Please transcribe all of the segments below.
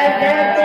Ya Jalali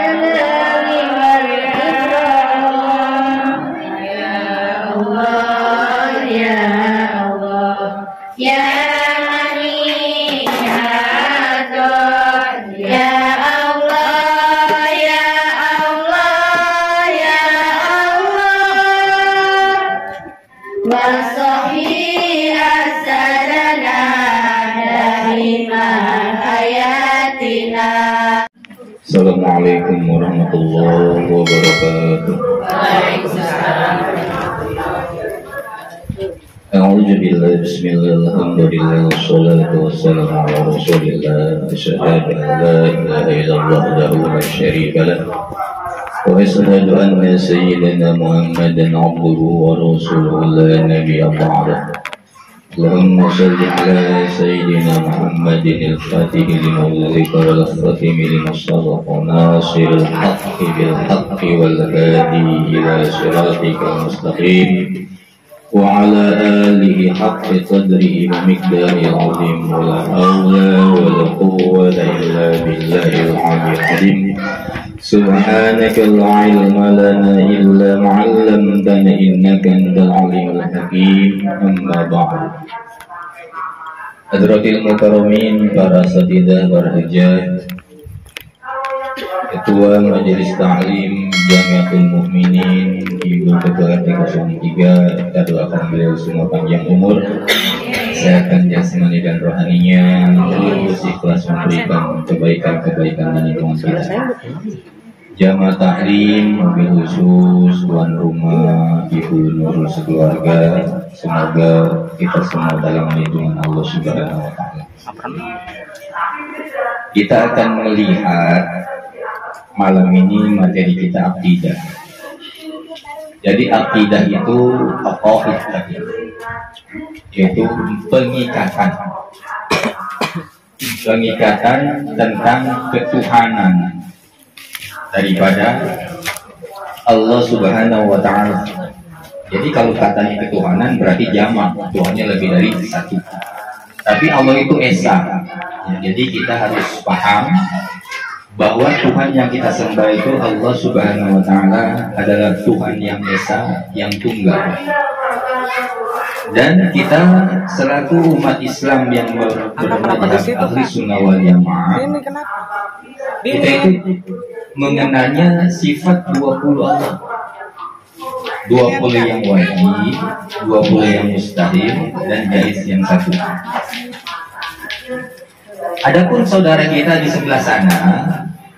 Warahmatullahi wabarakatuh. أعوذ بالله بسم الله الحمد لله والصلاة والسلام على رسول الله أشهد أن لا إله إلا الله وحده لا شريك له وأشهد أن سيدنا محمدا عبده ورسوله لا نبي بعده اللهم صل على سيدنا محمد الفاتح لما والخاتم لما سبق ناصر الحق بالحق والهادي إلى صراطك المستقيم. وعلى آله حق قدره ومقداره العظيم ولا حول ولا قوة إلا بالله العلي العظيم. سبحانك لا علم لنا إلا ما علمتنا إنك أنت العليم الحكيم. أما بعد. Hadratil Mukarramin, para satidah, para hajat Ketua Majelis Ta'lim Jamiatul Mukminin Ibu Ketua RT 03 Kita doakan beliau semua panjang umur Sehatkan jasmani dan rohaninya Terus ikhlas memberikan kebaikan-kebaikan dan lingkungan kita Jamaah Taklim, mobil khusus, tuan rumah, ibu nurul sekeluarga, semoga kita semua dalam lindungan Allah Subhanahu wa Ta'ala. Kita akan melihat malam ini materi kita akidah. Jadi akidah itu apa tadi? Yaitu pengikatan. Pengikatan tentang ketuhanan daripada Allah Subhanahu wa taala. Jadi kalau katanya ketuhanan berarti jamak, Tuhannya lebih dari satu. Tapi Allah itu esa. Jadi kita harus paham bahwa Tuhan yang kita sembah itu Allah Subhanahu wa taala adalah Tuhan yang esa, yang tunggal. Dan kita selaku umat Islam yang ber- bermadhab ahli sunnah wal jamaah. Kita itu mengenalnya sifat 20 Allah. 20 yang wajib 20 yang mustahil dan jais yang satu. Adapun saudara kita di sebelah sana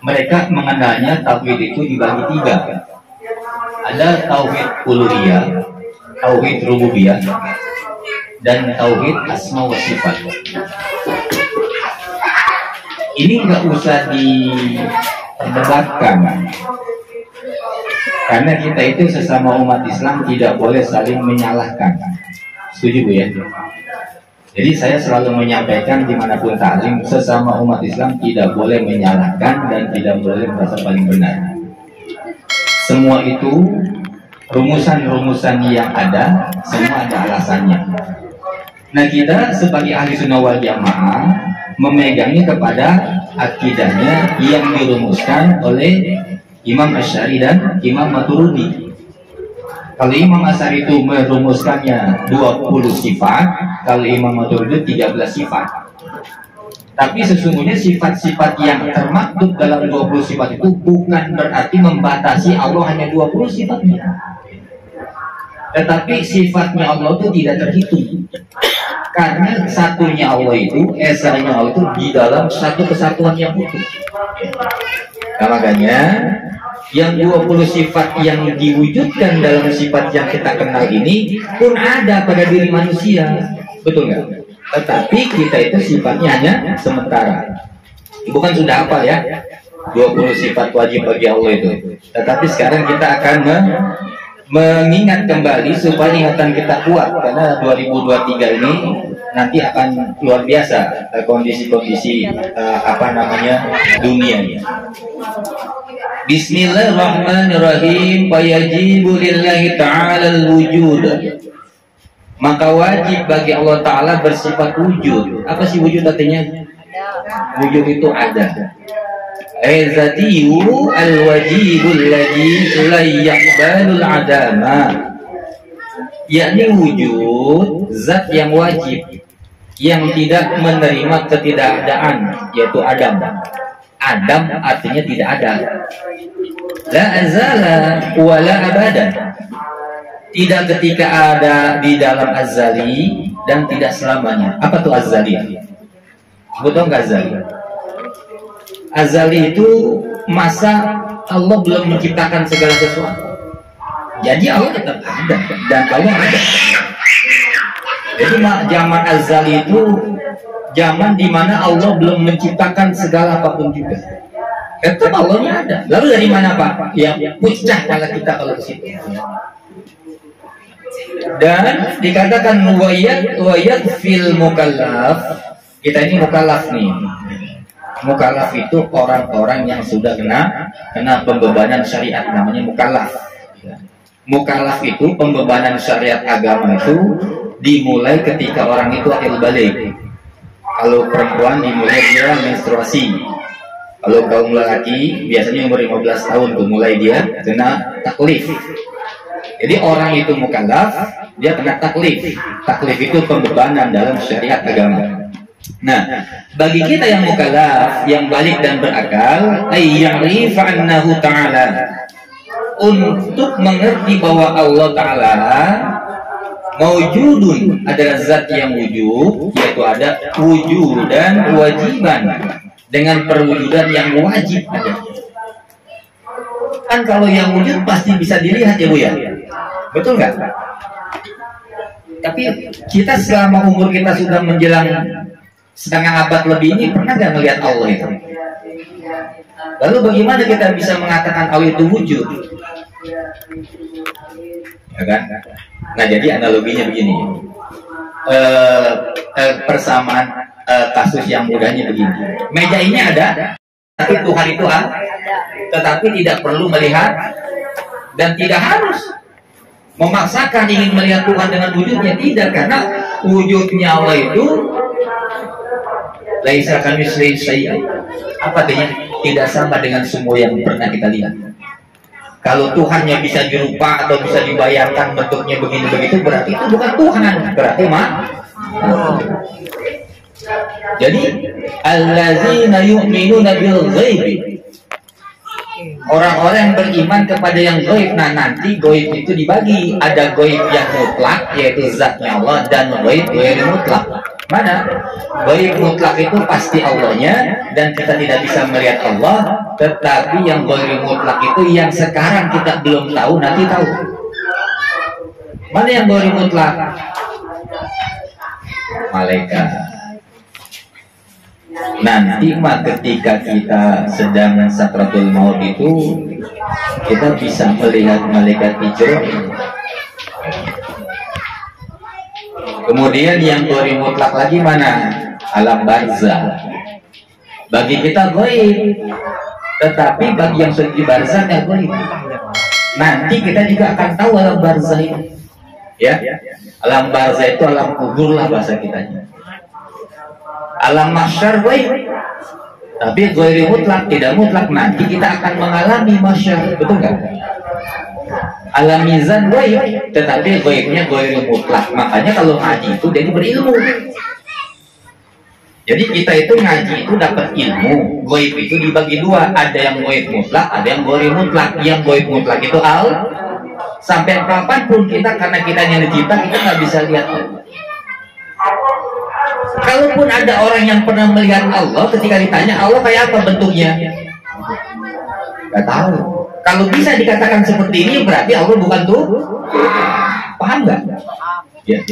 mereka mengenalnya tauhid itu dibagi tiga ada tauhid uluhiyah tauhid rububiyah dan tauhid asma wa sifat. Ini nggak usah diperdebatkan karena kita itu sesama umat Islam tidak boleh saling menyalahkan setuju bu ya jadi saya selalu menyampaikan di mana pun taklim sesama umat Islam tidak boleh menyalahkan dan tidak boleh merasa paling benar semua itu rumusan-rumusan yang ada semua ada alasannya nah kita sebagai ahli sunnah wal jamaah memegangnya kepada akidahnya yang dirumuskan oleh Imam Asy'ari dan Imam Maturidi. Kalau Imam Asy'ari itu merumuskannya 20 sifat, kalau Imam Maturidi 13 sifat. Tapi sesungguhnya sifat-sifat yang termaktub dalam 20 sifat itu bukan berarti membatasi Allah hanya 20 sifatnya. Tetapi sifatnya Allah itu tidak terhitung. Karena satunya Allah itu, esanya Allah itu di dalam satu kesatuan yang utuh. Nah, makanya yang 20 sifat yang diwujudkan dalam sifat yang kita kenal ini pun ada pada diri manusia. Betul nggak? Tetapi kita itu sifatnya hanya sementara. Bukan sudah apa ya? 20 sifat wajib bagi Allah itu. Tetapi sekarang kita akan me mengingat kembali supaya ingatan kita kuat. Karena 2023 ini nanti akan luar biasa eh, kondisi-kondisi uh, apa namanya dunia ini. Bismillahirrahmanirrahim. Fayajibu lillahi ta'ala wujud maka wajib bagi Allah Ta'ala bersifat wujud. Apa sih wujud artinya? wujud itu ada. Ezatiyu al-wajibul ladhi la yaqbalul adama yakni wujud zat yang wajib yang tidak menerima ketidakadaan yaitu Adam. Adam artinya tidak ada. La azala wala abadan tidak ketika ada di dalam azali dan tidak selamanya. Apa tuh azali? Betul nggak azali? Azali itu masa Allah belum menciptakan segala sesuatu. Jadi Allah tetap ada dan Allah ada. Jadi zaman azali itu zaman di mana Allah belum menciptakan segala apa pun juga. Tetap Allahnya ada. Lalu dari mana Pak? Ya pecah kalau kita kalau ke situ. Dan dikatakan wayat wayat fil mukallaf. Kita ini mukallaf nih Mukallaf itu orang-orang yang sudah kena kena pembebanan syariat namanya mukallaf. Mukallaf itu pembebanan syariat agama itu dimulai ketika orang itu akil balik. Kalau perempuan dimulai dia menstruasi. Kalau kaum lelaki biasanya umur 15 tahun tuh mulai dia kena taklif. Jadi orang itu mukallaf, dia kena taklif. Taklif itu pembebanan dalam syariat agama. Nah, bagi kita yang mukallaf, yang balik dan berakal, ayyarifa annahu ta'ala untuk mengerti bahwa Allah Ta'ala mewujudun adalah zat yang wujud yaitu ada wujud dan kewajiban dengan perwujudan yang wajib ada. Kan kalau yang wujud pasti bisa dilihat ya Bu ya? Betul nggak? Tapi kita selama umur kita sudah menjelang setengah abad lebih ini pernah nggak melihat Allah itu? Lalu bagaimana kita bisa mengatakan Allah itu wujud? Ya kan? Nah jadi analoginya begini. E, e, persamaan e, kasus yang mudahnya begini. Meja ini ada, tapi Tuhan itu ada, tetapi tidak perlu melihat dan tidak harus memaksakan ingin melihat Tuhan dengan wujudnya tidak karena wujudnya Allah itu Laisa kami saya Apa artinya? Tidak sama dengan semua yang pernah kita lihat. Kalau Tuhannya bisa dirupa atau bisa dibayangkan bentuknya begini begitu berarti itu bukan Tuhan, berarti mah. Jadi allazina yu'minuna bil ghaibi Orang-orang yang beriman kepada yang goib Nah nanti goib itu dibagi Ada goib yang mutlak Yaitu zatnya Allah Dan goib yang mutlak Mana? Goib mutlak itu pasti Allahnya Dan kita tidak bisa melihat Allah Tetapi yang goib mutlak itu Yang sekarang kita belum tahu Nanti tahu Mana yang goib mutlak? Malaikat nanti mah ketika kita sedang sakratul maut itu kita bisa melihat malaikat hijau kemudian yang gori mutlak lagi mana? Alam barzah bagi kita goib. Tetapi bagi yang sudah di barzah nggak goib. Nanti kita juga akan tahu alam barzah ini. Ya? Alam barzah itu alam kubur lah bahasa kitanya alam masyar baik tapi goiri mutlak tidak mutlak nanti kita akan mengalami masyar. Betul nggak alam mizan baik tetapi goibnya goiri mutlak. Makanya kalau ngaji itu jadi berilmu jadi kita itu ngaji itu dapat ilmu. Goib itu dibagi dua. Ada yang goib mutlak ada yang goib mutlak. Yang goib mutlak itu al. Sampai kapan pun kita karena kita yang dicipta kita nggak bisa lihat Kalaupun ada orang yang pernah melihat Allah ketika ditanya Allah kayak apa bentuknya? Gak tahu. Kalau bisa dikatakan seperti ini berarti Allah bukan tuh. Paham nggak? Ya.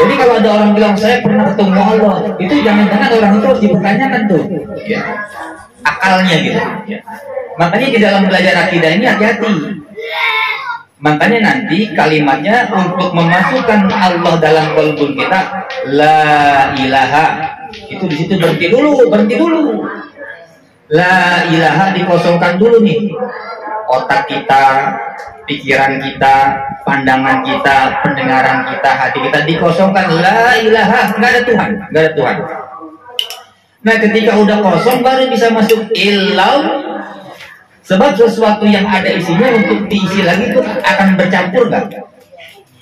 Jadi kalau ada orang bilang saya pernah ketemu Allah, itu jangan-jangan orang itu harus dipertanyakan tuh. Ya. Akalnya gitu. Ya. Makanya di dalam belajar akidah ini hati-hati. Makanya nanti kalimatnya untuk memasukkan Allah dalam kalbun kita la ilaha itu di situ berhenti dulu, berhenti dulu. La ilaha dikosongkan dulu nih. Otak kita, pikiran kita, pandangan kita, pendengaran kita, hati kita dikosongkan. La ilaha, nggak ada Tuhan, nggak ada Tuhan. Nah ketika udah kosong baru bisa masuk ilau Sebab sesuatu yang ada isinya untuk diisi lagi itu akan bercampur nggak?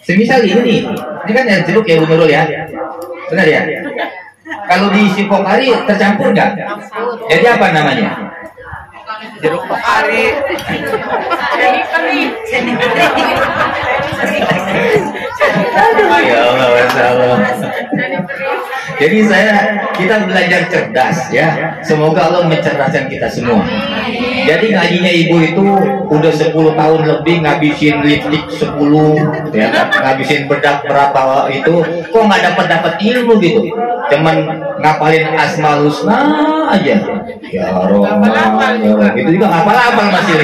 Semisal ini, ini kan yang jeruk ya Bu Nurul ya, benar ya? Kalau diisi pokari tercampur nggak? Jadi apa namanya? Jeruk pokari Jadi saya kita belajar cerdas ya. Semoga Allah mencerdaskan kita semua. Jadi ngajinya ibu itu udah 10 tahun lebih ngabisin lipstick 10 ya kan? ngabisin bedak berapa itu kok nggak dapat dapat ilmu gitu. Cuman ngapalin asmaul husna aja. Ya Rahman, ya. Itu juga ngapal-ngapal masih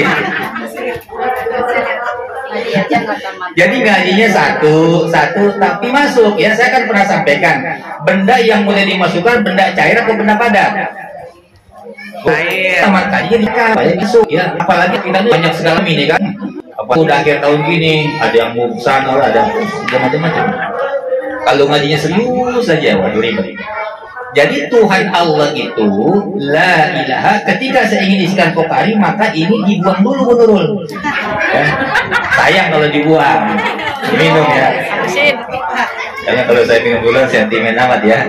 jadi gajinya satu, satu tapi masuk ya. Saya kan pernah sampaikan, benda yang mulai dimasukkan benda cair atau benda padat. Cair. Sama kajian banyak masuk ya. Apalagi kita banyak sekali ini kan. Apa udah akhir tahun gini, ada yang mau sana, ada yang macam-macam. Kalau ngajinya serius saja, waduh ribet. Jadi Tuhan Allah itu la ilaha ketika saya ingin isikan pokari maka ini dibuang dulu menurun. Ya. Sayang kalau dibuang. Minum ya. Karena kalau saya minum dulu sentimen amat ya.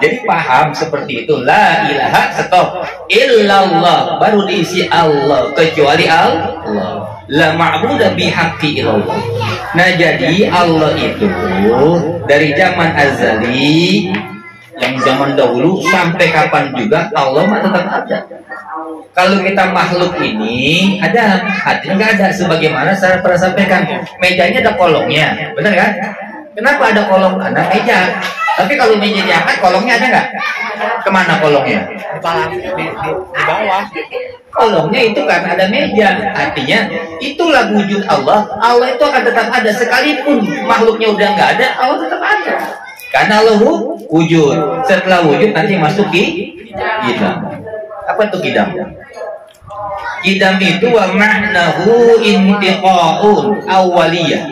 Jadi paham seperti itu la ilaha stop illallah baru diisi Allah kecuali Allah. La ma'budu bihaqqi illallah. Nah jadi Allah itu dari zaman azali yang zaman dahulu sampai kapan juga Allah mah tetap ada. Kalau kita makhluk ini ada, hatinya nggak ada. Sebagaimana saya pernah sampaikan, mejanya ada kolongnya, benar kan? Kenapa ada kolong? Ada meja. Tapi kalau meja diangkat, kolongnya ada nggak? Ke mana kolongnya? di, di, di, di bawah Kolongnya itu karena ada meja. Artinya itulah wujud Allah. Allah itu akan tetap ada sekalipun makhluknya udah nggak ada, Allah tetap ada. Karena wu- wujud. Setelah wujud nanti masuk ki kidam. Apa itu kidam? Kidam itu wa ma'nahu intiqa'un awaliyah.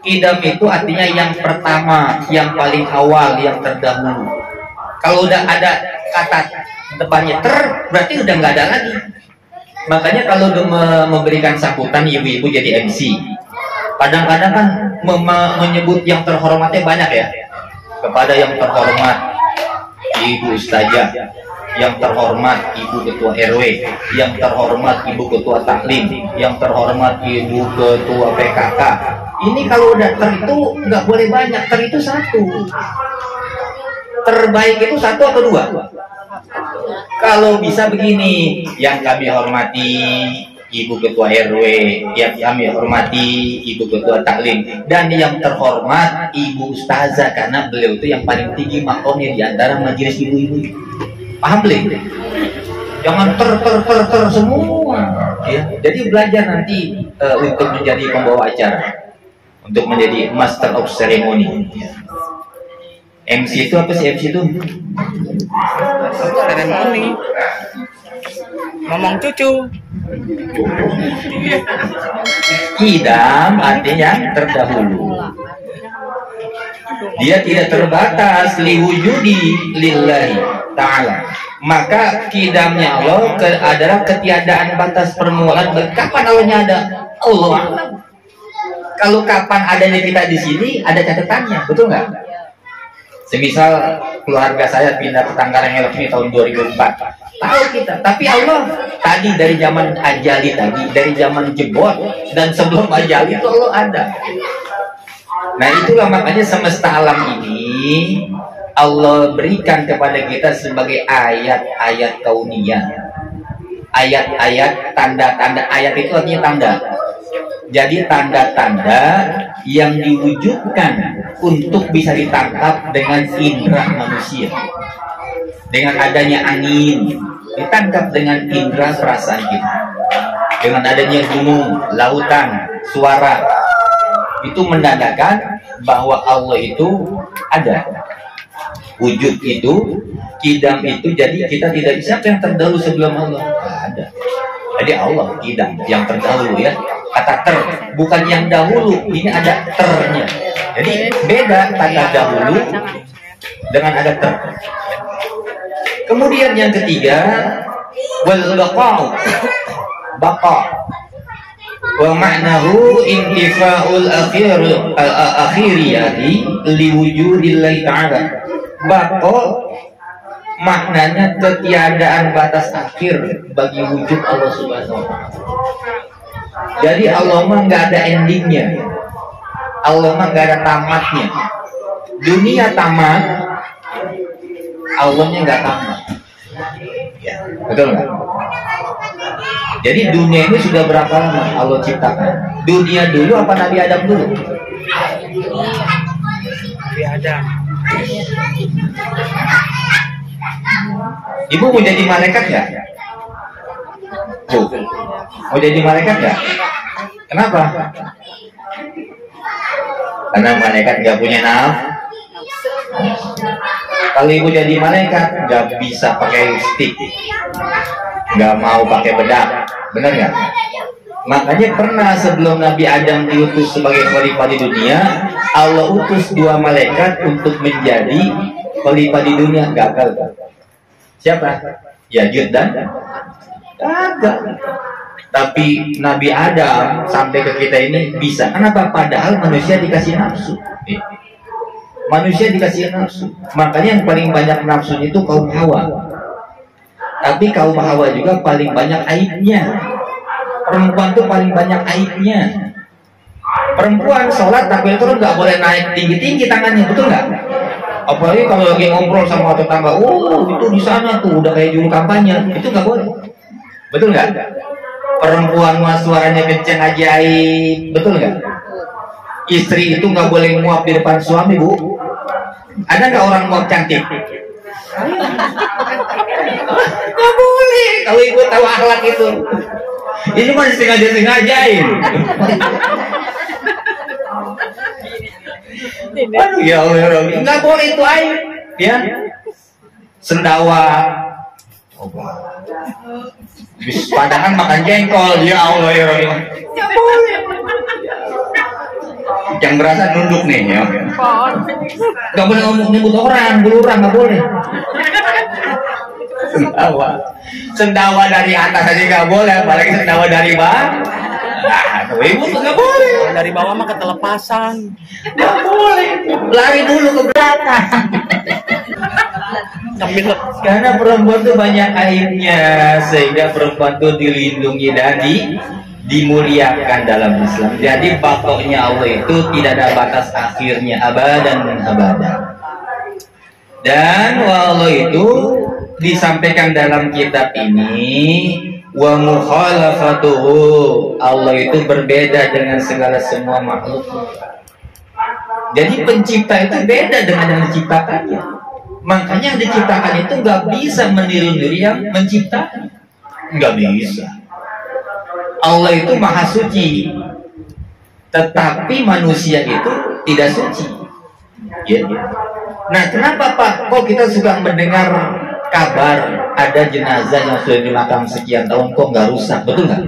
Kidam itu artinya yang pertama, yang paling awal, yang terdahulu. Kalau udah ada kata depannya ter, berarti udah nggak ada lagi. Makanya kalau memberikan sambutan ibu-ibu jadi MC, kadang-kadang kan menyebut yang terhormatnya banyak ya. Kepada yang terhormat Ibu Ustazah, yang terhormat Ibu Ketua RW, yang terhormat Ibu Ketua Taklim, yang terhormat Ibu Ketua PKK. Ini kalau udah ter itu nggak boleh banyak, ter itu satu. Terbaik itu satu atau dua? Kalau bisa begini, yang kami hormati Ibu Ketua RW, yang kami hormati Ibu Ketua Taklim, dan yang terhormat Ibu Ustazah karena beliau itu yang paling tinggi makomnya di antara majelis ibu-ibu. Paham belum? Jangan ter ter ter ter semua. Ya. Jadi belajar nanti eh, untuk menjadi pembawa acara, untuk menjadi master of ceremony. MC itu apa sih MC itu? seremoni ngomong cucu Kidam artinya terdahulu. Dia tidak terbatas liwujudi lillahi ta'ala. Maka kidamnya Allah ke- adalah ketiadaan batas permulaan. Kapan Allahnya ada? Allah. Kalau kapan adanya kita di sini, ada catatannya, betul nggak? Semisal keluarga saya pindah ke Tanggarang Elok ini tahun 2004. Tahu kita, tapi Allah tadi dari zaman ajali tadi, dari zaman jebot dan sebelum ajali itu Allah ada. Nah itulah makanya semesta alam ini Allah berikan kepada kita sebagai ayat-ayat kauniyah. ayat-ayat tanda-tanda ayat itu artinya tanda jadi tanda-tanda yang diwujudkan untuk bisa ditangkap dengan indera manusia. Dengan adanya angin ditangkap dengan indera perasaan kita. Dengan adanya gunung lautan suara. Itu menandakan bahwa Allah itu ada. Wujud itu kidam itu jadi kita tidak bisa yang terdahulu sebelum Allah? Ada. Jadi Allah kidam yang terdahulu ya kata ter. Bukan yang dahulu ini ada ternya. Jadi beda kata dahulu dengan ada ter. Kemudian yang ketiga wal baqa'u baqa. Wa ma'nahu intifa'ul akhir akhiriyati liwujudillahi ta'ala. Baqa maknanya ketiadaan batas akhir bagi wujud Allah Subhanahu wa taala. Jadi Allah mah nggak ada endingnya. Allah mah nggak ada tamatnya. Dunia tamat, Allahnya nggak tamat. Ya, betul nggak? Jadi dunia ini sudah berapa lama Allah ciptakan? Dunia dulu apa Nabi Adam dulu? Nabi Adam. Ibu mau jadi malaikat nggak? Mau jadi malaikat nggak? Kenapa? Karena malaikat nggak punya nafsu. Kalau ibu jadi malaikat nggak bisa pakai stick, nggak mau pakai bedak, benar nggak? Makanya pernah sebelum Nabi Adam diutus sebagai khalifah di dunia, Allah utus dua malaikat untuk menjadi khalifah di dunia gagal? Siapa? Yajud dan gagal. Tapi Nabi Adam sampai ke kita ini bisa. Kenapa? Padahal manusia dikasih nafsu. Manusia dikasih nafsu. Makanya yang paling banyak nafsunya itu kaum Hawa. Tapi kaum Hawa juga paling banyak aibnya. Perempuan tuh paling banyak aibnya. Perempuan sholat takbir itu nggak boleh naik tinggi-tinggi tangannya, betul nggak? Apalagi kalau lagi ngobrol sama tetangga, oh itu di sana tuh udah kayak juru kampanye, itu nggak boleh. Betul nggak? Perempuan mah suaranya kenceng ajaib, betul nggak? Istri itu nggak boleh nguap di depan suami, bu. Ada nggak orang nguap cantik? Nggak boleh. Kalau ibu tahu akhlak itu. Ini masih sengaja-sengajain. Aduh ya ya Allah. Nggak boleh itu aib. Ya. Sendawa. Bis padangan makan jengkol. Ya Allah ya Allah. Yang berasa nunduk nih ya. Nggak boleh ngomong nyebut orang, bulurang nggak boleh. Sendawa. Sendawa dari atas aja nggak boleh, apalagi sendawa dari bawah. Nah, nggak boleh. Dari bawah mah ketelepasan. Nggak boleh. Lari dulu ke belakang. Karena perempuan tuh banyak aibnya sehingga perempuan tuh dilindungi dan di dimuliakan dalam Islam. Jadi pokoknya Allah itu tidak ada batas akhirnya abadan abadan. Dan Allah itu disampaikan dalam kitab ini wa mukhalafatuhu Allah itu berbeda dengan segala semua makhluk. Jadi pencipta itu beda dengan yang diciptakannya. Makanya yang diciptakan itu nggak bisa meniru-niru yang menciptakan. Nggak bisa. Allah itu maha suci. Tetapi manusia itu tidak suci. Ya. Nah, kenapa Pak? Kok kita suka mendengar kabar ada jenazah yang sudah dimakam sekian tahun kok nggak rusak, betul nggak?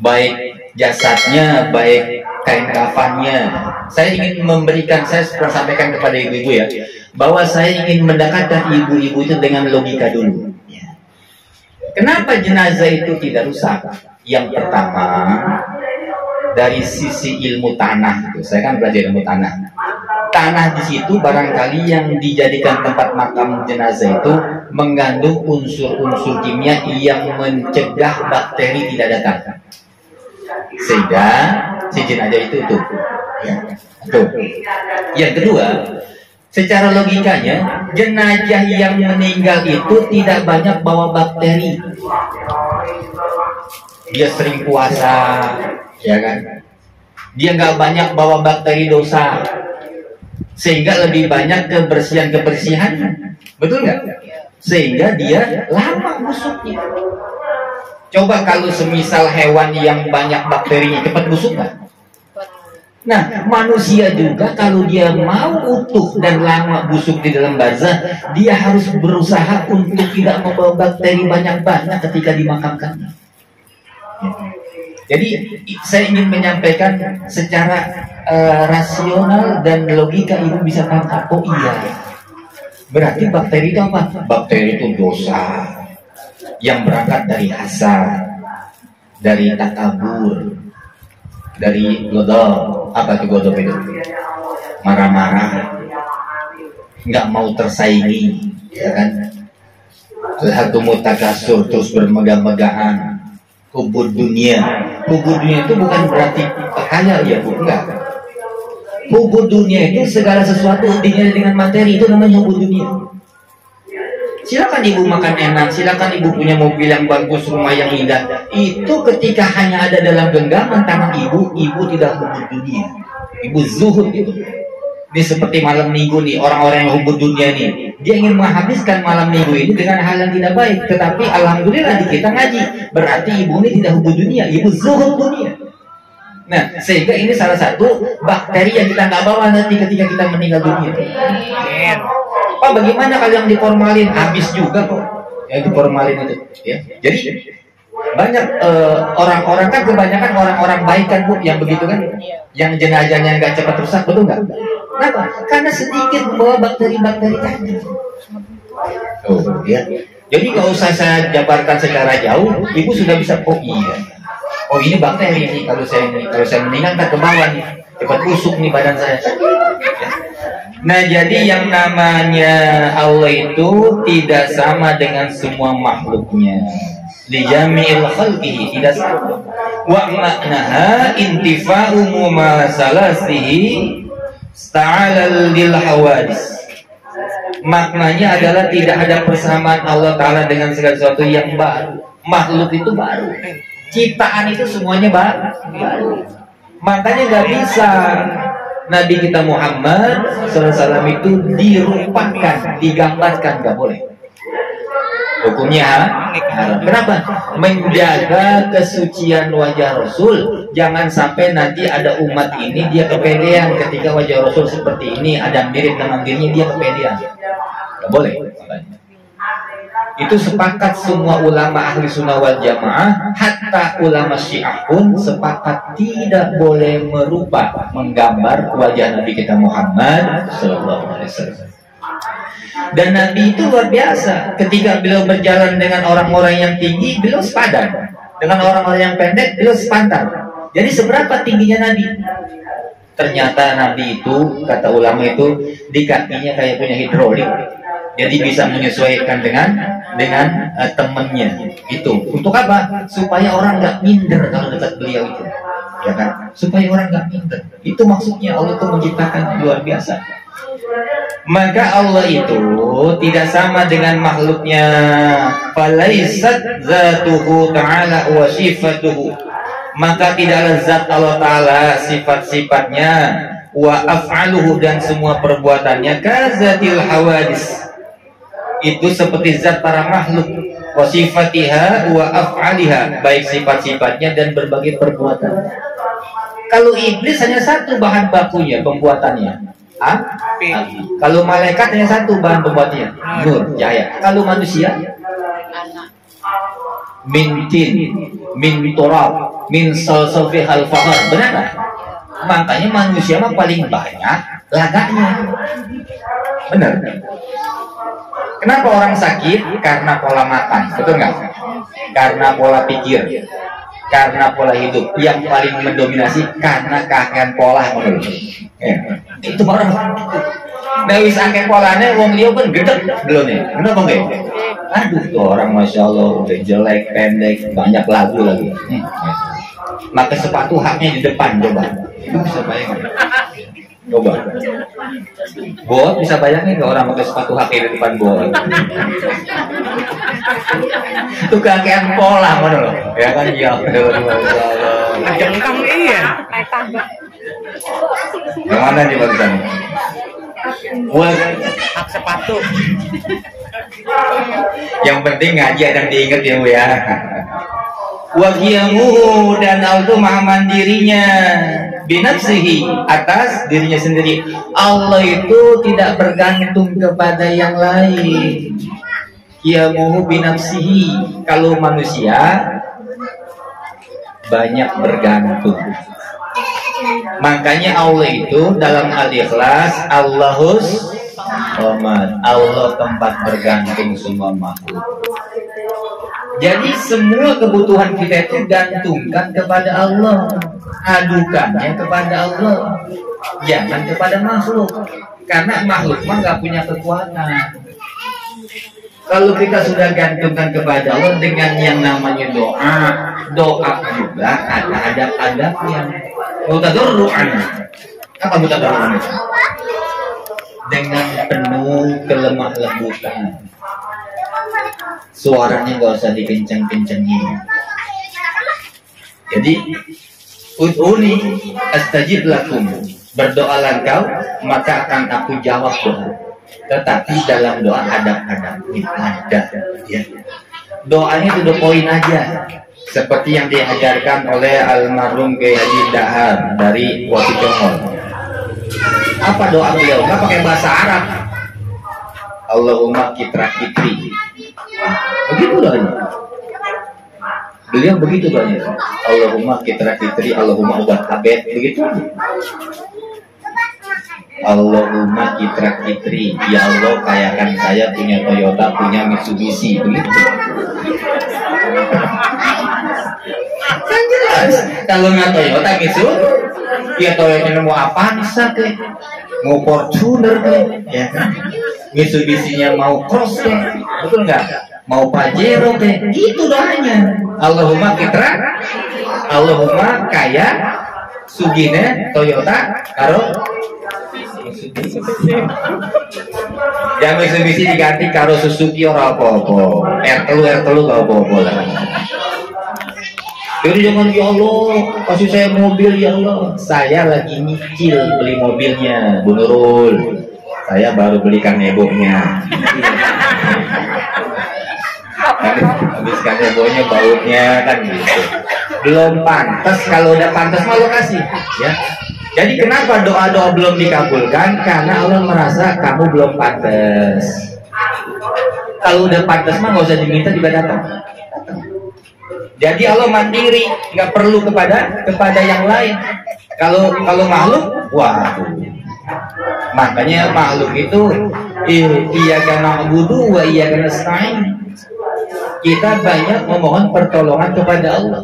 Baik jasadnya, baik kain kafannya. Saya ingin memberikan, saya pernah sampaikan kepada ibu-ibu ya, bahwa saya ingin mendekatkan ibu-ibu itu dengan logika dulu. Kenapa jenazah itu tidak rusak? Yang pertama, dari sisi ilmu tanah, itu. saya kan belajar ilmu tanah. Tanah di situ barangkali yang dijadikan tempat makam jenazah itu mengandung unsur-unsur kimia yang mencegah bakteri tidak datang. Sehingga si jenazah itu tuh. Ya. Tuh. Yang kedua, secara logikanya jenazah yang meninggal itu tidak banyak bawa bakteri dia sering puasa ya kan dia nggak banyak bawa bakteri dosa sehingga lebih banyak kebersihan kebersihan betul nggak? Sehingga dia lama busuknya. Coba kalau semisal hewan yang banyak bakterinya cepat busuk nggak? Nah, manusia juga kalau dia mau utuh dan lama busuk di dalam barzah, dia harus berusaha untuk tidak membawa bakteri banyak-banyak ketika dimakamkan. Jadi saya ingin menyampaikan secara uh, rasional dan logika ibu bisa tangkap. Oh iya, berarti bakteri itu apa? Bakteri itu dosa yang berangkat dari hasad, dari takabur, dari godol. Apa itu godol itu? Marah-marah. Nggak mau tersaingi ya kan? Satu mutakasur terus bermegah-megahan kubur dunia kubur dunia itu bukan berarti kaya ya bu enggak kubur dunia itu segala sesuatu intinya dengan materi itu namanya kubur dunia Silakan ibu makan enak, silakan ibu punya mobil yang bagus, rumah yang indah. Itu ketika hanya ada dalam genggaman tangan ibu, ibu tidak hubung dunia. Ibu zuhud itu. Ini seperti malam minggu nih, orang-orang yang hubung dunia nih. Dia ingin menghabiskan malam minggu ini dengan hal yang tidak baik. Tetapi alhamdulillah di kita ngaji. Berarti ibu ini tidak hubung dunia, ibu zuhud dunia. Nah, sehingga ini salah satu bakteri yang kita nggak bawa nanti ketika kita meninggal dunia. Pak bagaimana kalau yang diformalin habis juga kok yang diformalin itu ya jadi banyak eh, orang-orang uh, kan kebanyakan orang-orang baik kan bu yang begitu kan? Yang jenazahnya nggak cepat rusak betul nggak? Kenapa karena sedikit membawa bakteri-bakteri tadi. Oh ya jadi nggak usah saya jabarkan secara jauh ibu sudah bisa oh iya. Oh ini bakteri nih kalau saya kalau saya meninggal kan ke bawah nih cepat busuk nih badan saya. Nah jadi yang namanya Allah itu tidak sama dengan semua makhluknya. Di jami'il khalqihi sama. Wa maknaha intifa'u mumasalasihi ta'ala lil hawadis. Maknanya adalah tidak ada persamaan Allah Ta'ala dengan segala sesuatu yang baru. Makhluk itu baru. Ciptaan itu semuanya baru. Makanya nggak bisa Nabi kita Muhammad SAW itu dirupakan, digambarkan, nggak boleh. Hukumnya Kenapa? Menjaga kesucian wajah Rasul. Jangan sampai nanti ada umat ini dia kepedean ketika wajah Rasul seperti ini ada mirip dengan dirinya dia kepedean. Gak boleh itu sepakat semua ulama ahli sunnah wal jamaah hatta ulama syiah pun sepakat tidak boleh merubah menggambar wajah Nabi kita Muhammad Sallallahu Alaihi Wasallam dan Nabi itu luar biasa. Ketika beliau berjalan dengan orang-orang yang tinggi beliau sepadan. Dengan orang-orang yang pendek beliau sepantar. Jadi seberapa tingginya Nabi? Ternyata Nabi itu kata ulama itu di kakinya kayak punya hidrolik. Jadi bisa menyesuaikan dengan dengan uh, temannya itu. Untuk apa? Supaya orang nggak minder kalau dekat beliau itu. Ya kan? Supaya orang nggak minder. Itu maksudnya Allah itu menciptakan luar biasa maka Allah itu tidak sama dengan makhluknya. Falaisat zatuhu ta'ala wa sifatuhu. Maka tidaklah zat Allah Ta'ala sifat-sifatnya wa af'aluhu dan semua perbuatannya kazatil hawadis. Itu seperti zat para makhluk. Wasifatiha wa af'aliha. Baik sifat-sifatnya dan berbagai perbuatan kalau iblis hanya satu bahan bakunya pembuatannya ah? kalau malaikat hanya satu bahan pembuatannya nur cahaya. Kalau manusia? Min tin min turab min salsafi hal fahar benar makanya manusia mah paling banyak laganya. Benar. Kenapa orang sakit? Karena pola makan, betul nggak? Karena pola pikir, karena pola hidup. Yang paling mendominasi karena kakek pola menurut. Eh, itu orang. Nah, wis akeh polanya wong liya pun gede belum nih. Kenapa enggak? Aduh, tuh orang masya Allah udah jelek, pendek, banyak lagu lagi. Hmm. Maka sepatu haknya di depan coba. Itu bisa bayangkan. Coba. Bot bisa bayangin nggak orang pakai sepatu kaki di depan bot? Itu kakean pola mana loh? Ya kan ya. Jengkang iya. Yang mana nih bagusan? Buat Hak sepatu. yang penting ngaji ada yang diingat ya Bu ya. Wakiyamu dan maha mandirinya binafsihi atas dirinya sendiri. Allah itu tidak bergantung kepada yang lain. Kiyamuhu binafsihi. Kalau manusia banyak bergantung. Makanya Allah itu dalam al-ikhlas Allahus Rahmat. Allah tempat bergantung semua makhluk. Jadi semua kebutuhan kita itu gantungkan kepada Allah. Adukannya kepada Allah. Jangan kepada makhluk. Karena makhluk mah nggak punya kekuatan. Kalau kita sudah gantungkan kepada Allah dengan yang namanya doa, doa juga ada adab-adabnya. Mutadurru'an. Apa mutadurru'an itu? Dengan penuh kelemah lembutan. Suaranya nggak usah dikenceng-kencengin. Jadi, Ud'uni astajib lakum. Berdoalah kau, maka akan aku jawab doa. Tetapi dalam doa ada-ada ada ya. Doanya itu poin aja. Seperti yang diajarkan oleh almarhum Kiai Dahar dari Wati Congol. Apa doa beliau? Nggak pakai bahasa Arab. Allahumma kitra kitri. Begitu doanya. Beliau begitu doanya. Allahumma kitra kitri, Allahumma ubat abed. Begitu aja. Allahumma kitra kitri Ya Allah kayakan saya punya Toyota punya Mitsubishi begitu kan jelas. Kalau nggak Toyota Mitsubishi ya Toyota mau apa ke? Mau Fortuner ke? Ya kan? Mitsubishi nya mau Cross ke? Betul nggak? Mau Pajero ke? Itu doanya. Allahumma kitra Allahumma kaya Sugine Toyota karo yang Mitsubishi diganti karo Suzuki ora apa-apa. R telu R telu apa-apa. Jadi jangan ya Allah, kasih saya mobil ya Allah. Saya lagi nyicil beli mobilnya, Bu Nurul. Saya baru belikan nebonya. Habis kan nebonya bautnya kan gitu. Belum pantas, kalau udah pantas mau lo kasih, ya. Jadi kenapa doa-doa belum dikabulkan? Karena Allah merasa kamu belum pantas. Kalau udah pantas mah nggak usah diminta juga datang. Jadi Allah mandiri, nggak perlu kepada kepada yang lain. Kalau kalau makhluk, wah. Makanya makhluk itu iya karena budu wa iya karena stain. Kita banyak memohon pertolongan kepada Allah.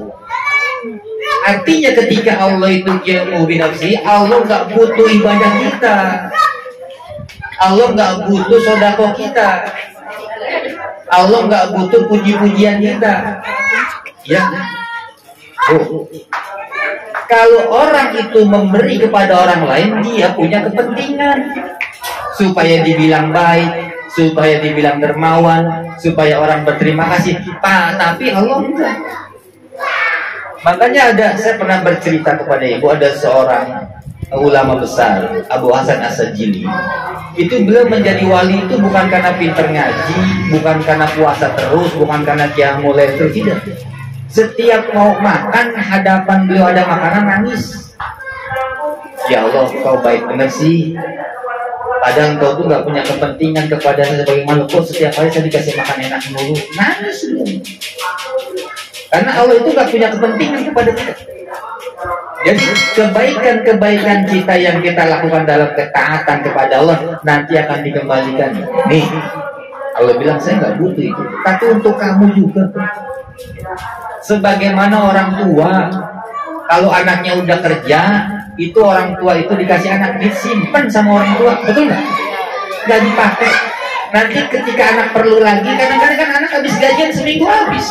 Artinya ketika Allah itu ilmu binafsi, Allah nggak butuh ibadah kita. Allah nggak butuh sodako kita. Allah nggak butuh puji-pujian kita. Ya. Oh. Kalau orang itu memberi kepada orang lain, dia punya kepentingan supaya dibilang baik, supaya dibilang dermawan, supaya orang berterima kasih. Pak, tapi Allah enggak. Makanya ada saya pernah bercerita kepada ibu ada seorang ulama besar Abu Hasan Asajili itu beliau menjadi wali itu bukan karena pinter ngaji bukan karena puasa terus bukan karena dia mulai terus tidak setiap mau makan hadapan beliau ada makanan nangis ya Allah kau baik benar sih Padahal engkau tuh nggak punya kepentingan kepada saya sebagai makhluk setiap hari saya dikasih makan enak mulu nangis beliau karena Allah itu gak punya kepentingan kepada kita. Jadi kebaikan-kebaikan kita yang kita lakukan dalam ketaatan kepada Allah nanti akan dikembalikan. Nih, Allah bilang saya nggak butuh itu, tapi untuk kamu juga. Sebagaimana orang tua, kalau anaknya udah kerja, itu orang tua itu dikasih anak disimpan sama orang tua, betul nggak? Nggak dipakai. Nanti ketika anak perlu lagi, kadang-kadang kan anak habis gajian seminggu habis.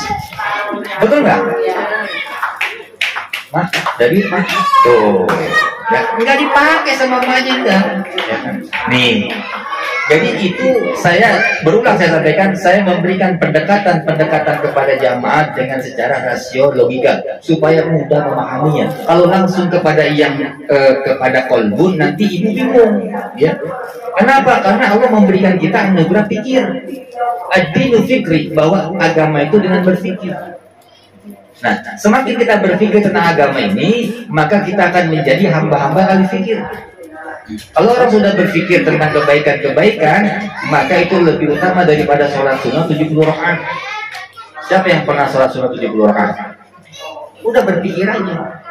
Betul nggak? Mas, dari tuh Ya, nggak dipakai sama emaknya enggak. Kan? Nih, jadi itu saya berulang saya sampaikan, saya memberikan pendekatan-pendekatan kepada jamaah dengan secara rasio logika supaya mudah memahaminya. Kalau langsung kepada yang eh, kepada kolbun nanti ibu bingung, ya. Kenapa? Karena Allah memberikan kita anugerah pikir. Ad-dinu fikri bahwa agama itu dengan berpikir. Nah, semakin kita berpikir tentang agama ini, maka kita akan menjadi hamba-hamba ahli fikir. Kalau orang sudah berpikir tentang kebaikan-kebaikan, maka itu lebih utama daripada sholat sunnah 70 rakaat. Siapa yang pernah sholat sunnah 70 rakaat? Udah berpikir aja.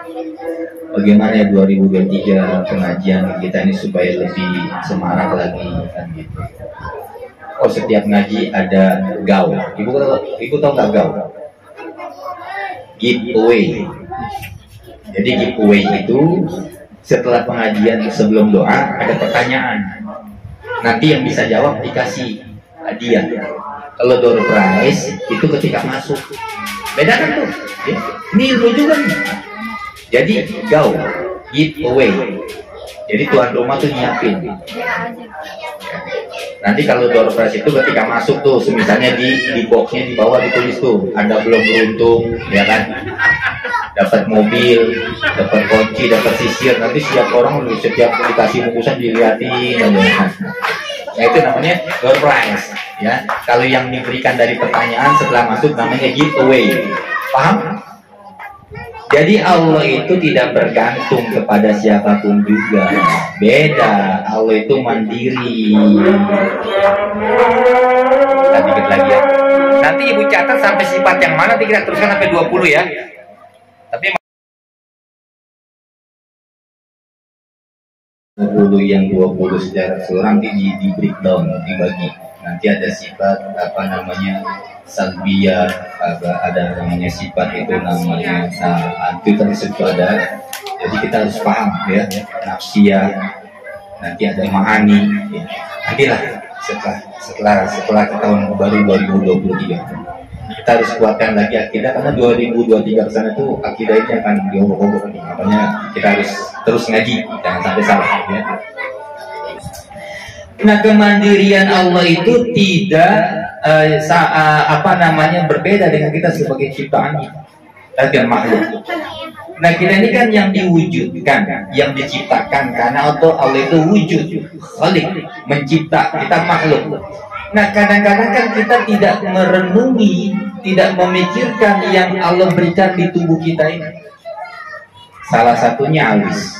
Bagaimana ya 2023 pengajian kita ini supaya lebih semarak lagi kan gitu. Oh setiap ngaji ada gaul. Ibu tahu, ibu tahu nggak gaul? Giveaway. Jadi giveaway itu setelah pengajian sebelum doa ada pertanyaan. Nanti yang bisa jawab dikasih hadiah. Kalau door prize itu ketika masuk. Beda kan tuh? Ya. Ini ilmu juga nih. Jadi go, giveaway. Jadi tuan rumah tuh nyiapin. Nanti kalau door prize itu ketika masuk tuh, misalnya di di boxnya di bawah ditulis tuh, anda belum beruntung, ya kan? Dapat mobil, dapat kunci, dapat sisir. Nanti setiap orang setiap dikasih bungkusan dilihatin, aja. Nah itu namanya door prize, ya. Kalau yang diberikan dari pertanyaan setelah masuk namanya giveaway. Paham? Jadi Allah itu tidak bergantung kepada siapa pun juga. Beda, Allah itu mandiri. Kita lagi ya. Nanti ibu catat sampai sifat yang mana nanti kita teruskan sampai 20 ya. 20 yang 20 secara keseluruhan nanti di, di breakdown, dibagi. Nanti ada sifat apa namanya salbia ada, ada namanya sifat itu namanya nah itu situ ada jadi kita harus paham ya nafsia nanti ada mahani ya. nantilah setelah setelah setelah tahun baru 2023 kita harus kuatkan lagi akidah karena 2023 ke sana tuh akidah ini akan diobok-obok makanya kita harus terus ngaji jangan sampai salah ya Nah kemandirian Allah itu tidak uh, sa, uh, apa namanya berbeda dengan kita sebagai ciptaannya dan makhluk. Nah kita ini kan yang diwujudkan, yang diciptakan karena Allah Allah itu wujud, khalik, mencipta kita makhluk. Nah kadang-kadang kan kita tidak merenungi, tidak memikirkan yang Allah berikan di tubuh kita ini. Salah satunya alis.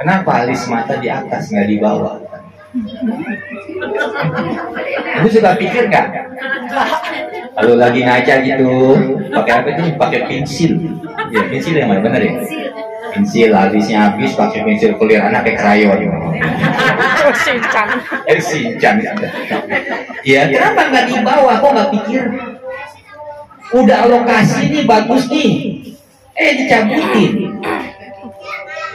Kenapa alis mata di atas nggak di bawah? Ibu suka pikir nggak? Kalau lagi ngaca gitu, pakai apa itu? Pakai pensil. Ya, pensil yang mana benar ya? Pensil habisnya habis pakai pensil clear anak kayak krayon. Sinchan. Eh, sinchan. Ya, kenapa nggak dibawa? Kok nggak pikir? Udah alokasi nih bagus nih. Eh dicabutin.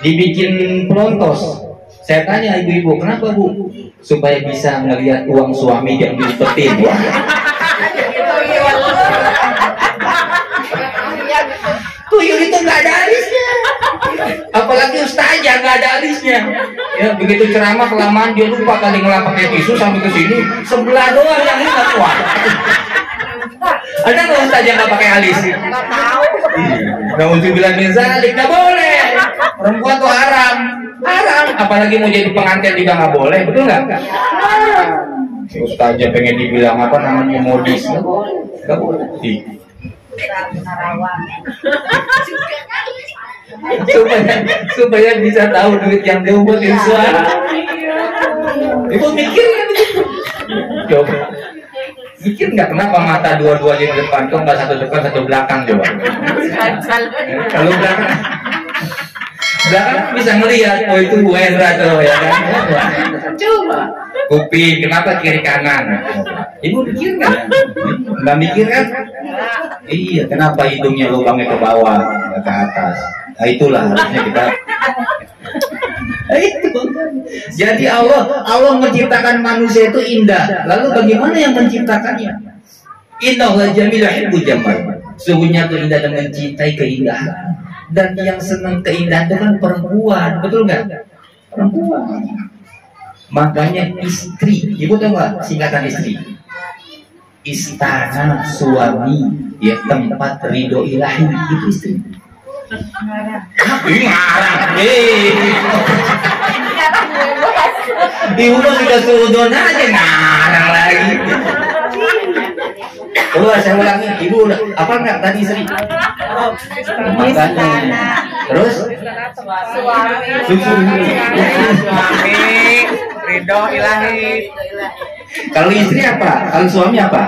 Dibikin pelontos saya tanya ibu-ibu, kenapa bu? Supaya bisa ngelihat uang suami yang diumpetin itu nggak ada alisnya. Apalagi ustazah nggak ada alisnya. Ya begitu ceramah kelamaan dia lupa kali ngelap pakai tisu sampai ke sini. Sebelah doang yang ini nggak kuat. Ada nggak ustazah nggak pakai alis? Nggak tahu. Nggak untuk bilang menzalik nggak boleh. Perempuan tuh haram. Haram. Apalagi mau jadi pengantin juga nggak boleh. Betul nggak? Si ustazah pengen dibilang apa namanya modis. Nggak boleh. Nggak boleh supaya supaya bisa tahu duit yang dia umpetin suara ibu mikir ya coba. Mikir nggak kenapa mata dua-dua di depan kok nggak satu depan satu belakang coba? Kalau belakang. Belakang bisa ngelihat oh itu Bu Hendra tuh ya kan? Coba. Kuping kenapa kiri kanan? Ibu mikir nggak? Nggak mikir kan? Iya. Kenapa hidungnya lubangnya ke bawah nggak ke atas nah itulah harusnya kita. Itu. Jadi Allah Allah menciptakan manusia itu indah. Lalu bagaimana yang menciptakannya? Indah jamilah ibu jamal. Sungguhnya itu indah dan mencintai keindahan. Dan yang senang keindahan itu kan perempuan, betul nggak? Perempuan. Makanya istri, ibu tahu nggak singkatan istri? Istana suami, ya tempat ridho ilahi. Itu istri. Ngarang. Eh. Mah kita aja ngarang lagi. Saya ulangi, ibu udah- apa enggak tadi istri? Makanya. Terus? Suami. Suami, ridho ilahi. Kalau istri apa? Kalau suami apa?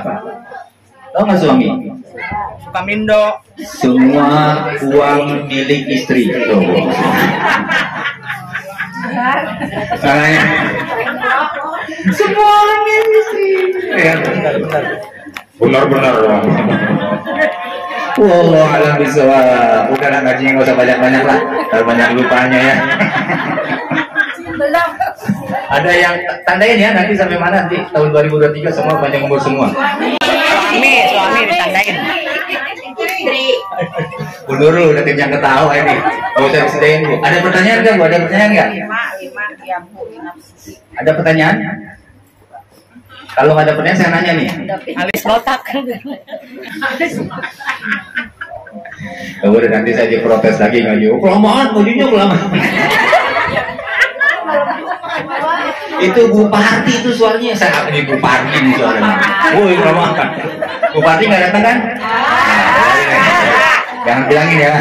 Tahu nggak suami? Suka mindo. Semua uang milik istri. Tuh. Makanya. Semua uang milik istri. Ya, benar, benar. Benar-benar. Wow, alam biswa. Udah lah gajinya nggak usah banyak-banyak lah. Terlalu banyak lupanya ya. Ada yang tandain ya nanti sampai mana nanti tahun 2023 semua panjang umur semua. Suami, suami ditandain. Bu Nurul udah tim yang ketawa ini. Gak usah disediain bu. Ada pertanyaan nggak bu? Ada pertanyaan nggak? Ada pertanyaan? Kalau nggak ada pertanyaan saya nanya nih. Alis botak. Ya udah nanti saya diprotes lagi nggak jauh. Kelamaan, mobilnya kelamaan. Itu Bu Parti itu suaranya saya apa nih Bu Parti nih suaranya. Woi kelamaan. Bu Parti nggak datang kan? Nah, Jangan bilangin ya.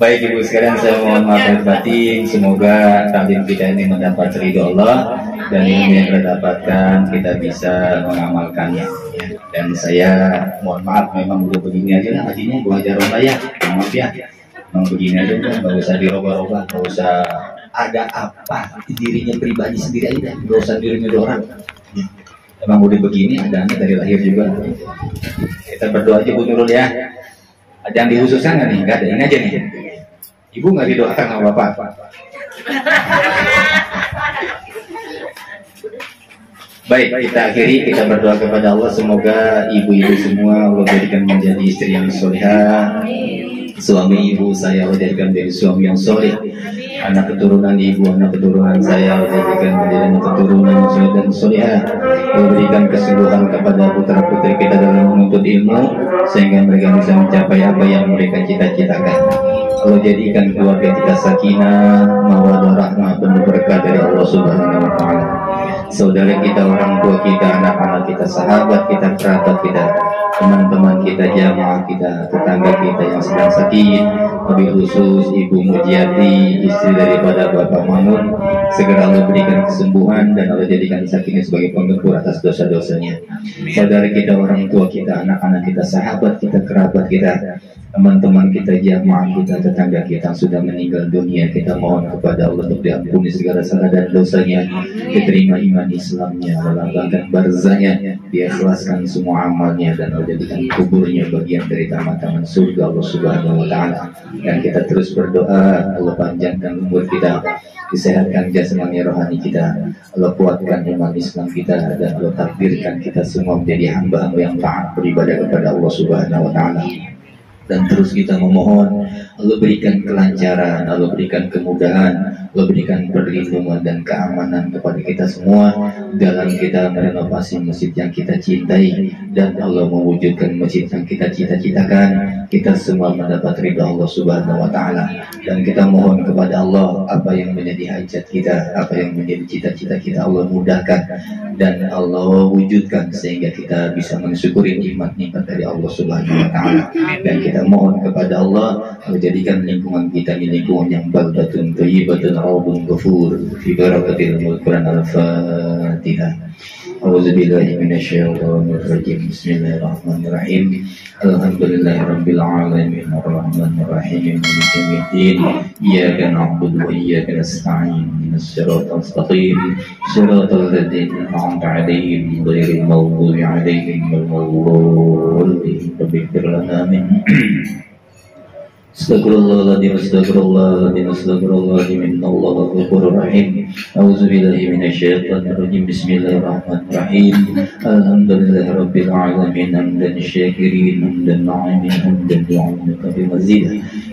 Baik ibu sekalian saya mohon maaf lahir batin semoga taklim kita ini mendapat ridho Allah dan ilmu yang kita dapatkan kita bisa mengamalkannya ya. dan saya mohon maaf memang udah begini aja lah hajinya gua ajar Allah ya maaf ya memang begini aja udah nggak usah dirubah-rubah nggak usah ada apa di dirinya pribadi sendiri aja nggak usah dirinya orang Ya. emang udah begini ada anak dari lahir juga kita berdoa aja Bu Nurul ya ada yang dihususkan nggak nih? Nggak ada, ini aja nih. Ibu nggak didoakan sama bapak. Baik, kita akhiri, kita berdoa kepada Allah semoga ibu-ibu semua Allah jadikan menjadi istri yang solehah, suami ibu saya Allah jadikan menjadi suami yang soleh, anak keturunan ibu, anak keturunan saya Allah jadikan menjadi anak keturunan yang soleh dan solehah, Allah berikan kesembuhan kepada putra putri kita dalam menuntut ilmu sehingga mereka bisa mencapai apa yang mereka cita-citakan. Allah jadikan keluarga kita sakinah, mawaddah, rahmah, penuh berkah dari Allah Subhanahu wa taala. Saudara kita, orang tua kita, anak-anak kita, sahabat kita, kerabat kita, teman-teman kita, jamaah kita, tetangga kita yang sedang sakit, lebih khusus Ibu Mujiati, istri daripada Bapak Mamun, segera Allah berikan kesembuhan dan Allah jadikan sakitnya sebagai penghibur atas dosa-dosanya. Saudara kita, orang tua kita, anak-anak kita, sahabat kita, kerabat kita, teman-teman kita, jamaah kita, tetangga kita yang sudah meninggal dunia, kita mohon kepada Allah untuk diampuni segala salah dan dosanya, diterima iman Islamnya, melambangkan barzanya, diikhlaskan semua amalnya dan Allah jadikan kuburnya bagian dari taman-taman surga Allah Subhanahu wa taala. Dan kita terus berdoa Allah panjangkan umur kita, disehatkan jasmani rohani kita, Allah kuatkan iman Islam kita dan Allah takdirkan kita semua menjadi hamba-hamba yang taat beribadah kepada Allah Subhanahu wa taala dan terus kita memohon Allah berikan kelancaran, Allah berikan kemudahan, Allah berikan perlindungan dan keamanan kepada kita semua. Dalam kita merenovasi masjid yang kita cintai. Dan Allah mewujudkan masjid yang kita cita-citakan. Kita semua mendapat ridha Allah Subhanahu wa taala. Dan kita mohon kepada Allah apa yang menjadi hajat kita, apa yang menjadi cita-cita kita Allah mudahkan. Dan Allah wujudkan sehingga kita bisa mensyukuri nikmat-nikmat dari Allah Subhanahu wa taala. Dan kita mohon kepada Allah menjadikan lingkungan kita ini lingkungan yang baldatun thayyibatun rabbun ghafur fi barakatil Quran al-Fatihah أعوذ بالله من الشيطان الرجيم بسم الله الرحمن الرحيم الحمد لله رب العالمين الرحمن الرحيم مالك يوم الدين إياك نعبد وإياك نستعين من الصراط المستقيم صراط الذين أنعمت عليهم غير المغضوب عليهم ولا الضالين رب اغفر لنا من استغفر الله العظيم استغفر الله العظيم استغفر الله العظيم ان الله غفور رحيم اعوذ بالله من الشيطان الرجيم بسم الله الرحمن الرحيم الحمد لله رب العالمين حمدا الشاكرين حمدا الناعمين حمدا يعونك بمزيد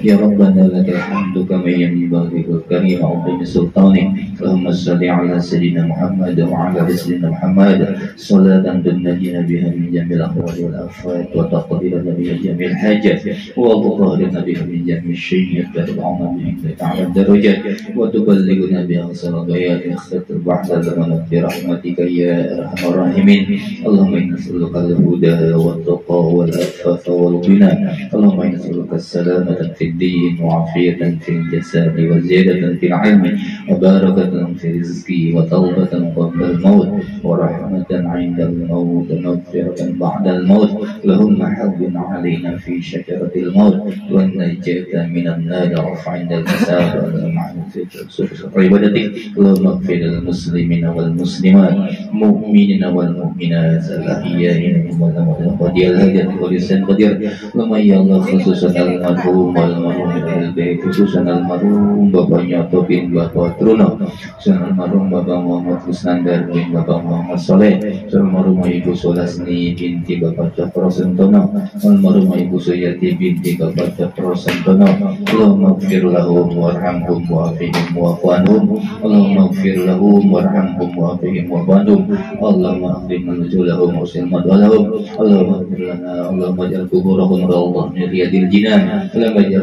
يا ربنا لك الحمد كما ينبغي الكريم عظيم سلطانك اللهم صل على سيدنا محمد وعلى سيدنا محمد. صلاة تنجينا بها من جميع الاهوال والأفات وتقضي لنا بها جميع الحاجات وتطهرنا بها من جميع الشيء ترفعنا به أعلى الدرجات وتبلغنا بأقصى الغايات الخطر بعد زمن برحمتك يا أرحم الراحمين. اللهم إنا نسألك الهدى والتقى والعفاف والغنى. اللهم إنا نسألك السلامة في الدين وعافية في الجسد وزيادة في العلم وبركة في الرزق وتوبة قبل الموت ورحمة عند الموت ومغفرة بعد الموت. اللهم حول علينا في شجرة الموت والنجاة من النار عند المسار والمعنى في عبادتك اللهم اغفر للمسلمين والمسلمات مؤمنين والمؤمنات الأحياء منهم والأموات. ولسان قدير. اللهم يا الله خصوصا المرحوم almarhum Baik khusus almarhum Bapak Nyoto bin Bapak Truno Sun almarhum Bapak Muhammad Kusnandar bin Bapak Muhammad Soleh almarhum Ibu Solasni binti Bapak Cokro Sentono almarhum Ibu Suyati binti Bapak Cokro Sentono. Allahumma gfir lahum warhamhum wa'afihim wa'afanhum Allahumma gfir lahum warhamhum wa'afihim wa'afanhum Allahumma akrim nuzulahum usil madwalahum. Allahumma gfir lana Allahumma jal kuburahum rawdhan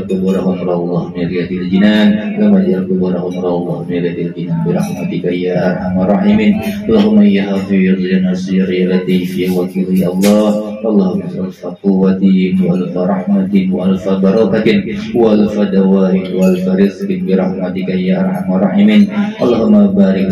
kuburahum rawdah min riyadil jinan rawdah min riyadil jinan Birahmatika ya arhamar rahimin. Allahumma ya hafiz ya nasir ya ya ya Allah. Allahumma alfa quwwatin wa alfa rahmatin wa alfa barakatin wa alfa dawain wa ya rahimin. Allahumma barik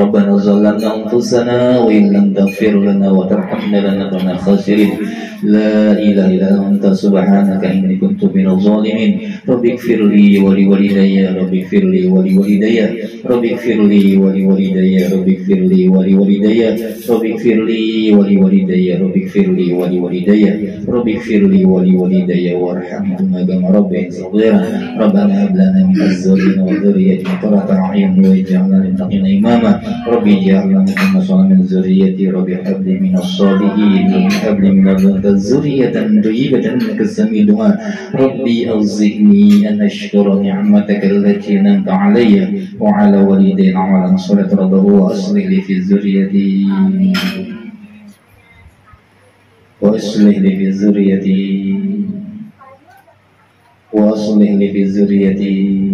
ربنا ظلمنا أنفسنا وإن لم تغفر لنا وترحمنا لنكن خاسرين. لا إله إلا أنت سبحانك إني كنت من الظالمين. رب اغفر لي ولوالدي رب اغفر لي ولوالدي. رب اغفر لي ولوالدي رب اغفر لي ولوالدي. رب اغفر لي ولوالدي رب اغفر لي ولوالدي. رب اغفر لي ولوالدي وارحمهما كما ربياني صغيرا. ربنا هب لنا من أزواجنا وذريتنا قرة أعين واجعلنا للمتقين إماما. رب اجعلنا مقيم الصلاة من ذريتي رب هب لي من الصالحين هب لي من ذرية طيبة إنك السميع الدعاء ربي أوزعني أن أشكر نعمتك التي أنعمت علي وعلى والدي عملا صلاة ربه وأصلح لي في ذريتي. وأصلح لي في ذريتي. وأصلح لي في ذريتي.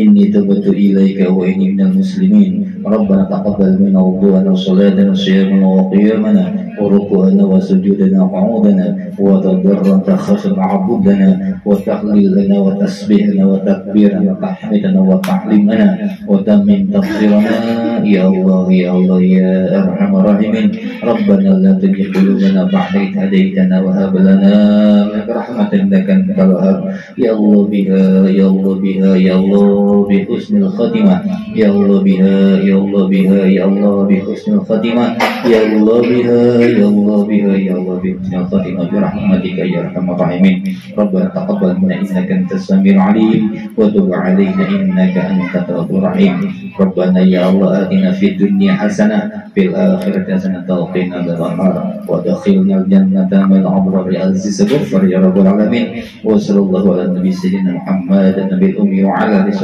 إني تبت إليك وإني من المسلمين ربنا تقبل منا وضوءنا وصلاتنا وصيامنا وقيامنا وركوعنا وسجودنا وقعودنا وتضرعنا خشب عبودنا وتحليل لنا وتسبيحنا وتكبيرنا وتحميدنا وتعليمنا وتمم تقصيرنا يا الله يا الله يا أرحم الراحمين ربنا لا تجي قلوبنا بعد إذ هديتنا وهب لنا من رحمة إنك أنت الوهاب يا الله بها يا الله بها يا الله بحسن الخاتمة يا الله بها يا الله بها يا الله بحسن الخاتمة يا الله بها يا الله بها يا الله بحسن الخاتمة برحمتك يا أرحم الراحمين ربنا تقبل منا إنك أنت السميع العليم وتب علينا إنك أنت التواب الرحيم ربنا يا الله آتنا في الدنيا حسنة في الآخرة حسنة وقنا عذاب النار وادخلنا الجنة من الأبرار العزيز غفر يا رب العالمين وصلى الله على النبي سيدنا محمد النبي الأمي وعلى آله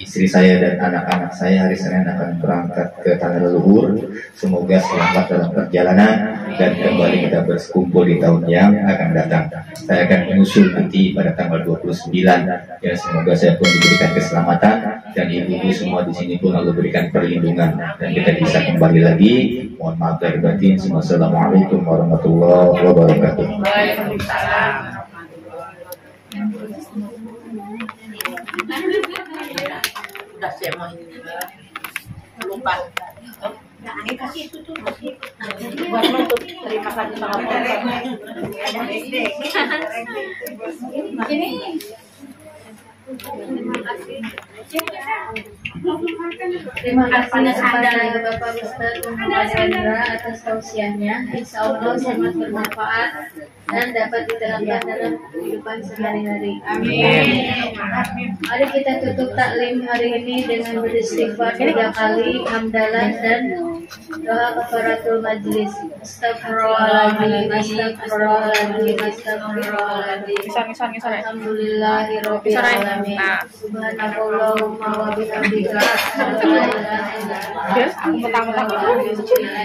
istri saya dan anak-anak saya hari Senin akan berangkat ke tanah leluhur. Semoga selamat dalam perjalanan dan kembali kita berkumpul di tahun yang akan datang. Saya akan menyusul nanti pada tanggal 29. Ya semoga saya pun diberikan keselamatan dan ibu-ibu semua di sini pun Allah berikan perlindungan dan kita bisa kembali lagi. Mohon maaf lahir batin. Assalamualaikum warahmatullahi wabarakatuh. Waalaikumsalam. Udah siap mau ini. Lupa. Buat nutup. Terima kasih sama Terima kasih kepada Bapak Ustaz Muhammad Hendra atas tausiahnya. Insya Allah sangat bermanfaat dan dapat diterapkan dalam kehidupan sehari-hari. Amin. Mari kita tutup taklim hari ini dengan beristighfar tiga kali, hamdalah dan doa kafaratul majlis. Astagfirullahaladzim, astagfirullahaladzim, astagfirullahaladzim. Ya. Alamin. Nah. Wa bihamdika Terus, mentang-mentang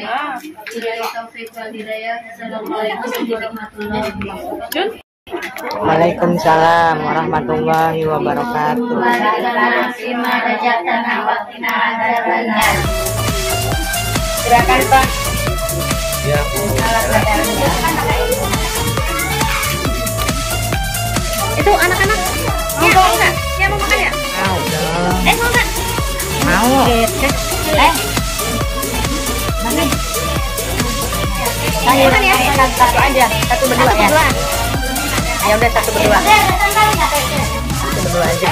Ah. Wal hidayah. Assalamualaikum warahmatullahi wabarakatuh. Waalaikumsalam warahmatullahi wabarakatuh. Silakan Pak. Ya. Itu anak-anak. Ya, mau nggak? Ya, mau makan ya? Mau dong. Eh, mau nggak? Mau. Eh. Ayo, satu aja, satu berdua ya. Ya udah satu berdua. Satu berdua aja.